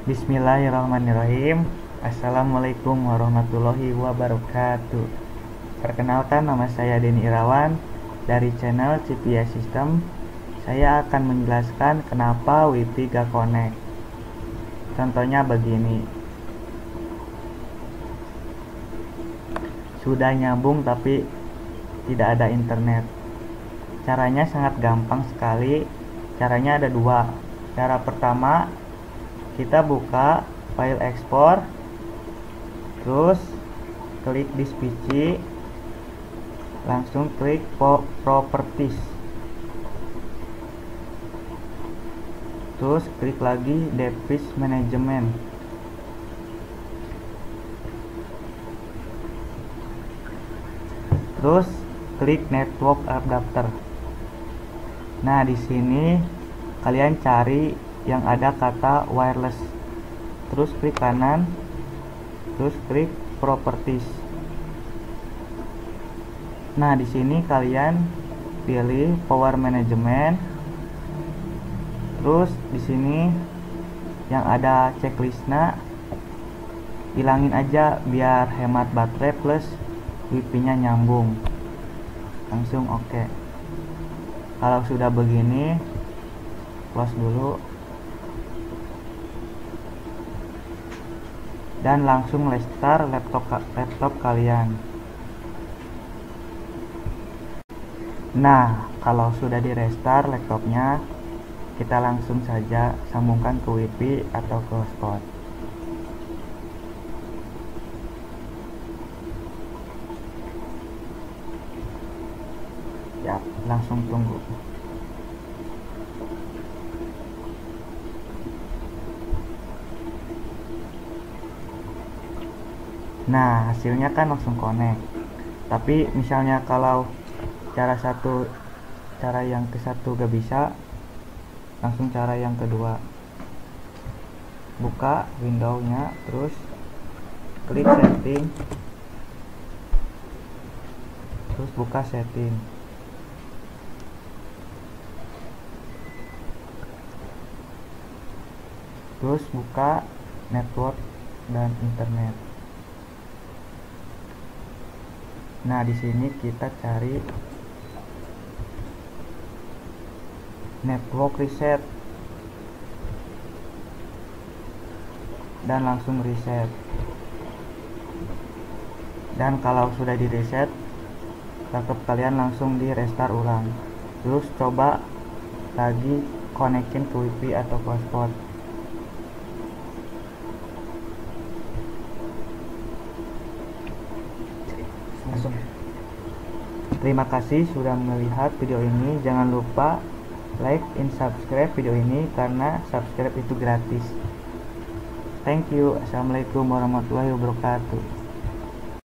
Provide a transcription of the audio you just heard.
Bismillahirrahmanirrahim. Assalamualaikum warahmatullahi wabarakatuh. Perkenalkan nama saya Denny Irawan. Dari channel CPS System Saya akan menjelaskan kenapa WiFi gak connect. Contohnya begini. Sudah nyambung tapi tidak ada internet. Caranya sangat gampang sekali. Caranya ada dua. Cara pertama kita buka file ekspor terus klik di PC langsung klik properties. Terus klik lagi device management. Terus klik network adapter. Nah di sini kalian cari yang ada kata wireless. Terus klik kanan terus klik properties. Nah di sini kalian pilih power management. Terus di sini yang ada checklistnya hilangin aja biar hemat baterai plus wifi nya nyambung. Langsung oke. Okay. kalau sudah begini close dulu dan langsung restart laptop laptop kalian. Nah kalau sudah di restart laptopnya kita langsung saja sambungkan ke wifi atau ke hotspot. Ya langsung tunggu nah hasilnya kan langsung connect. Tapi misalnya kalau cara satu cara yang ke satu gak bisa langsung cara yang kedua. Buka windownya terus klik setting. Terus buka setting. Terus buka network dan internet Nah, di sini kita cari network reset dan langsung reset. Dan kalau sudah di reset, laptop kalian langsung di restart ulang. Terus coba lagi konekin ke wifi atau hotspot. langsung terima kasih sudah melihat video ini. Jangan lupa like and subscribe video ini karena subscribe itu gratis. Thank you. Assalamualaikum warahmatullahi wabarakatuh